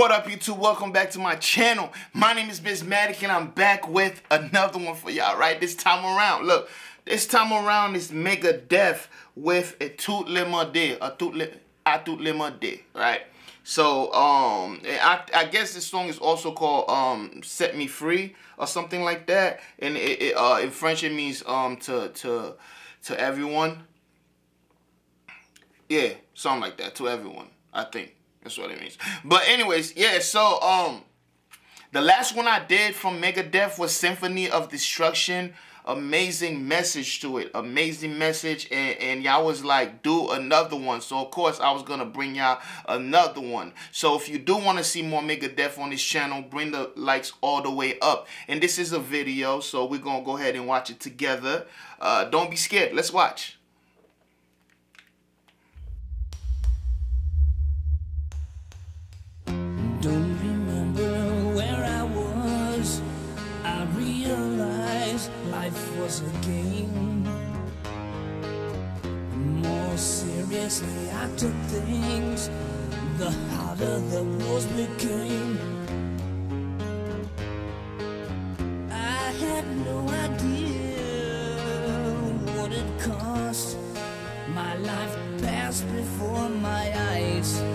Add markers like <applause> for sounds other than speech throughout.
What up YouTube? Welcome back to my channel. My name is BizMatik and I'm back with another one for y'all, right? This time around. Look, this time around is Megadeth with a tout le monde, a tout le, a tout le monde, right? So, um, I, I guess this song is also called, um, Set Me Free or something like that. And it, it uh, in French it means, um, to, to, to everyone. Yeah, something like that, to everyone, I think. That's what it means. But anyways, yeah, so um the last one I did from Megadeth was Symphony of Destruction. Amazing message to it. Amazing message. And, and y'all was like, do another one. So, of course, I was going to bring y'all another one. So, if you do want to see more Megadeth on this channel, bring the likes all the way up. And this is a video, so we're going to go ahead and watch it together. Uh, don't be scared. Let's watch. Was a game. More seriously, I took things, the harder the rules became. I had no idea what it cost. My life passed before my eyes.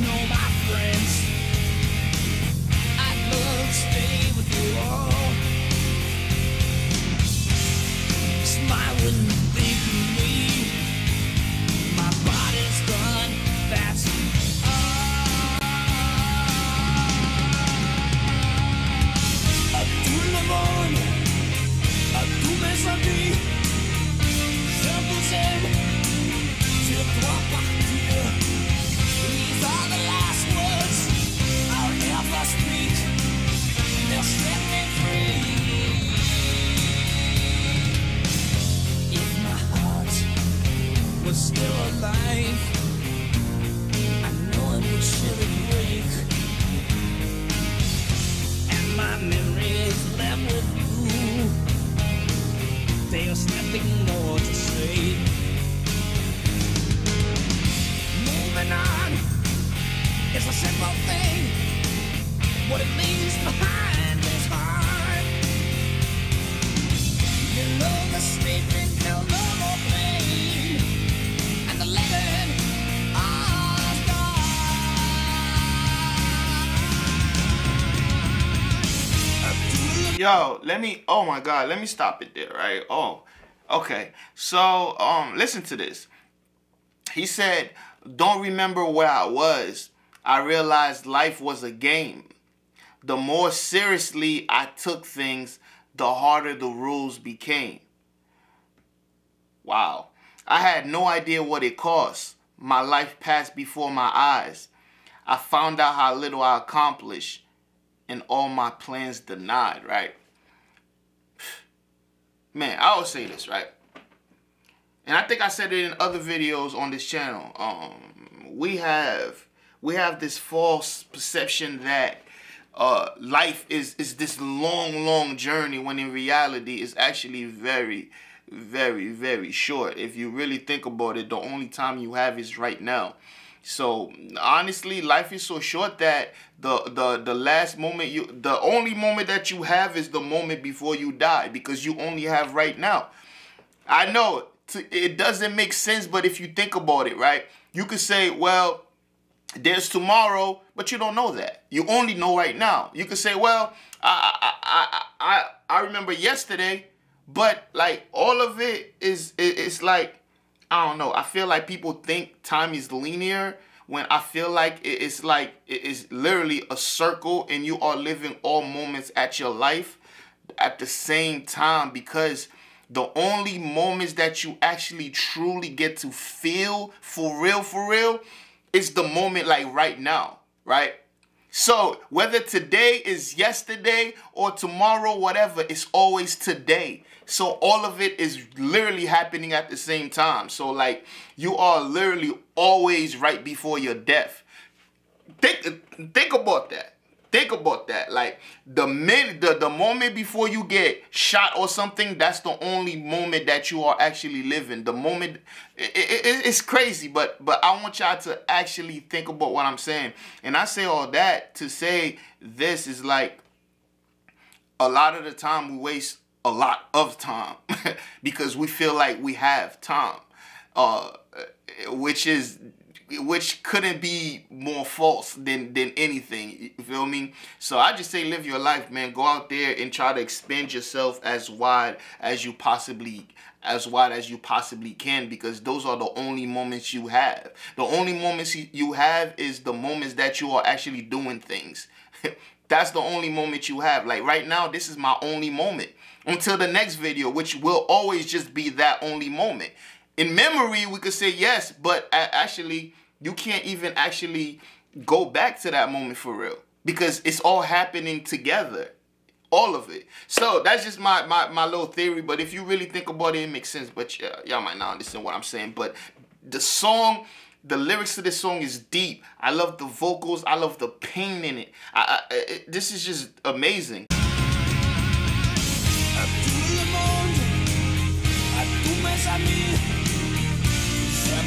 Know my friends, I'd love to stay with you all. Still alive, I know it would surely break and my left with you. There's nothing more to say. Moving on is a simple thing. What it leaves behind is hard. Below the sleeping, no Yo, let me, oh my God, let me stop it there, right? Oh, okay. So, um, listen to this. He said, don't remember where I was. I realized life was a game. The more seriously I took things, the harder the rules became. Wow. I had no idea what it cost. My life passed before my eyes. I found out how little I accomplished and all my plans denied, right? <sighs> Man, I always say this, right? And I think I said it in other videos on this channel. Um, we have we have this false perception that uh, life is is this long, long journey when in reality it's actually very, very, very short. If you really think about it, the only time you have is right now. So honestly, life is so short that the the the last moment you the only moment that you have is the moment before you die because you only have right now. I know it doesn't make sense, but if you think about it, right, you could say, well, there's tomorrow, but you don't know that. You only know right now. You could say, well, I I I I, I remember yesterday, but like all of it is it's like I don't know. I feel like people think time is linear when I feel like it's like it is literally a circle and you are living all moments at your life at the same time because the only moments that you actually truly get to feel for real, for real, is the moment like right now, right? So whether today is yesterday or tomorrow, whatever, it's always today. So all of it is literally happening at the same time. So like you are literally always right before your death. Think think about that. Think about that. Like the minute, the, the moment before you get shot or something, that's the only moment that you are actually living. The moment, it, it, it's crazy, but but I want y'all to actually think about what I'm saying. And I say all that to say this is like a lot of the time we waste a lot of time <laughs> because we feel like we have time, uh, which is which couldn't be more false than than anything. You feel me? So I just say live your life, man. Go out there and try to expand yourself as wide as you possibly as wide as you possibly can because those are the only moments you have. The only moments you have is the moments that you are actually doing things. <laughs> That's the only moment you have. Like right now, this is my only moment until the next video, which will always just be that only moment in memory we could say yes but actually you can't even actually go back to that moment for real because it's all happening together all of it. So that's just my my, my little theory but if you really think about it it makes sense but y'all might not understand what i'm saying but the song the lyrics to this song is deep. I love the vocals i love the pain in it, I, I, it this is just amazing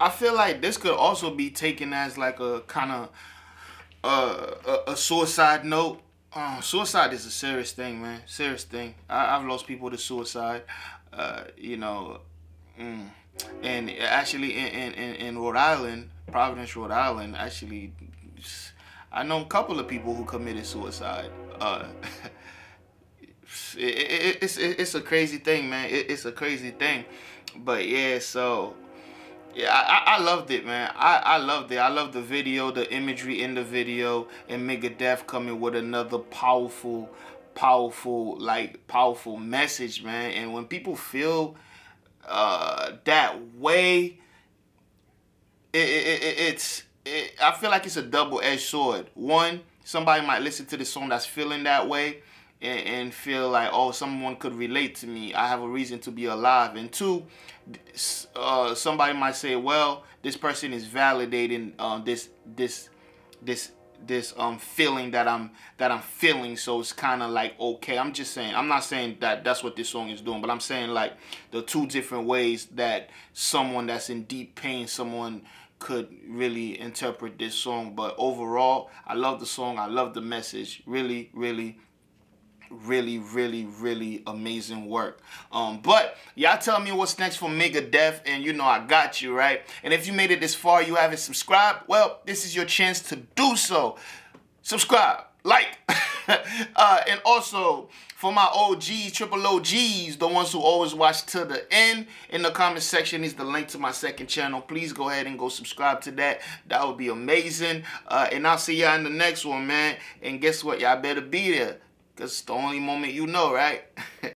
I feel like this could also be taken as like a kind of uh, a, a, suicide note. Uh, suicide is a serious thing, man. Serious thing. I, have lost people to suicide. Uh, you know, mm. and actually in, in, in Rhode Island, Providence, Rhode Island, actually, I know a couple of people who committed suicide. Uh, <laughs> it, it, it's it's a crazy thing, man. It, it's a crazy thing, but yeah. So yeah, I, I loved it, man. I, I loved it. I love the video, the imagery in the video, and Megadeth coming with another powerful, powerful, like, powerful message, man. And when people feel uh, that way, it, it, it, it's, it, I feel like it's a double-edged sword. One, somebody might listen to the song that's feeling that way, and, and feel like, oh, someone could relate to me. I have a reason to be alive. And two, uh, somebody might say, well, this person is validating uh, this this this this um feeling that I'm that I'm feeling so it's kind of like okay I'm just saying I'm not saying that that's what this song is doing but I'm saying like the two different ways that someone that's in deep pain someone could really interpret this song but overall I love the song I love the message really really really, really, really amazing work. Um, but y'all tell me what's next for Mega Megadeth, and you know I got you, right? And if you made it this far, you haven't subscribed, well, this is your chance to do so. Subscribe, like, <laughs> uh, and also for my OGs, triple OGs, the ones who always watch to the end, in the comment section is the link to my second channel. Please go ahead and go subscribe to that. That would be amazing. Uh, and I'll see y'all in the next one, man. And guess what? Y'all better be there. Because it's the only moment you know, right? <laughs>